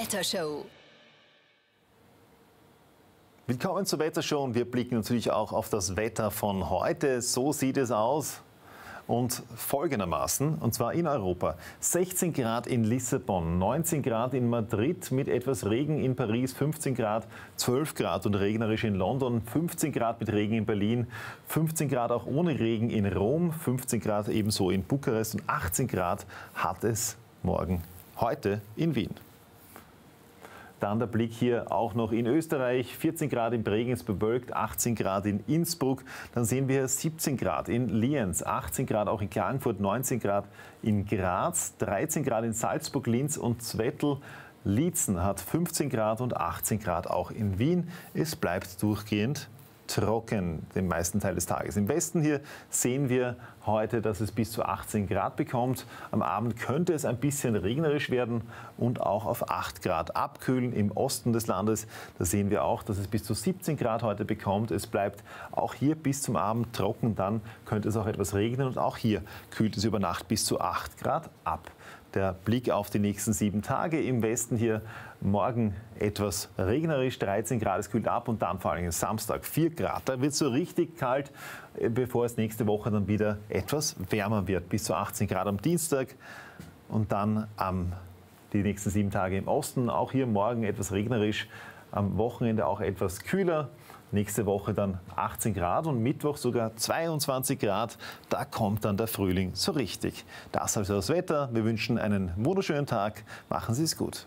Wettershow. Willkommen zur Wettershow und wir blicken natürlich auch auf das Wetter von heute. So sieht es aus. Und folgendermaßen, und zwar in Europa. 16 Grad in Lissabon, 19 Grad in Madrid mit etwas Regen in Paris, 15 Grad, 12 Grad und regnerisch in London, 15 Grad mit Regen in Berlin, 15 Grad auch ohne Regen in Rom, 15 Grad ebenso in Bukarest und 18 Grad hat es morgen, heute in Wien. Dann der Blick hier auch noch in Österreich. 14 Grad in Bregenz bewölkt, 18 Grad in Innsbruck. Dann sehen wir 17 Grad in Lienz, 18 Grad auch in Klagenfurt, 19 Grad in Graz, 13 Grad in Salzburg, Linz und Zwettl. Liezen hat 15 Grad und 18 Grad auch in Wien. Es bleibt durchgehend trocken den meisten Teil des Tages. Im Westen hier sehen wir heute, dass es bis zu 18 Grad bekommt. Am Abend könnte es ein bisschen regnerisch werden und auch auf 8 Grad abkühlen. Im Osten des Landes, da sehen wir auch, dass es bis zu 17 Grad heute bekommt. Es bleibt auch hier bis zum Abend trocken, dann könnte es auch etwas regnen und auch hier kühlt es über Nacht bis zu 8 Grad ab. Der Blick auf die nächsten sieben Tage im Westen hier morgen etwas regnerisch, 13 Grad, es kühlt ab und dann vor allem Samstag 4 Grad. Da wird es so richtig kalt, bevor es nächste Woche dann wieder etwas wärmer wird, bis zu 18 Grad am Dienstag und dann am die nächsten sieben Tage im Osten. Auch hier morgen etwas regnerisch, am Wochenende auch etwas kühler. Nächste Woche dann 18 Grad und Mittwoch sogar 22 Grad. Da kommt dann der Frühling so richtig. Das also das Wetter. Wir wünschen einen wunderschönen Tag. Machen Sie es gut.